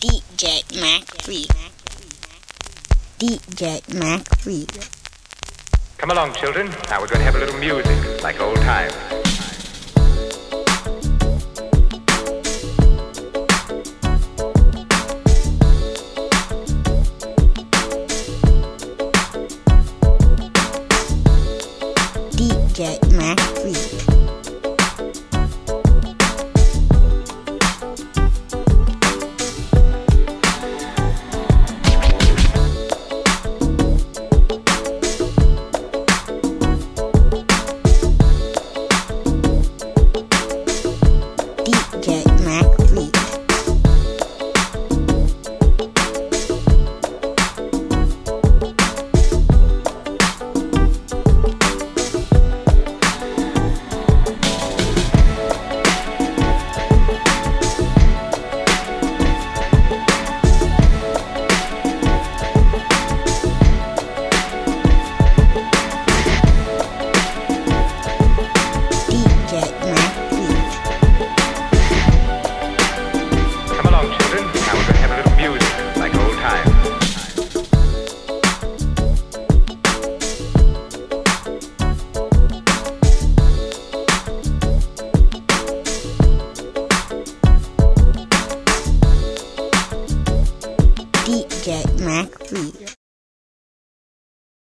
DJ Mac Real. DJ Mac Real. Come along, children. Now we're going to have a little music, like old times. DJ Mac Real. DJ Mac Real.